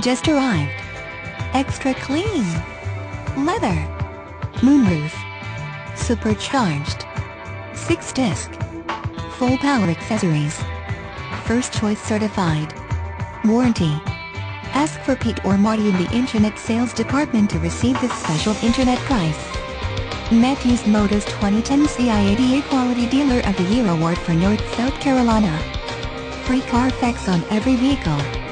Just arrived. Extra clean. Leather. Moonroof. Supercharged. 6 disc. Full power accessories. First choice certified. Warranty. Ask for Pete or Marty in the Internet Sales Department to receive this special Internet price. Matthews Motors 2010 CIADA Quality Dealer of the Year Award for North South Carolina. Free Carfax on every vehicle.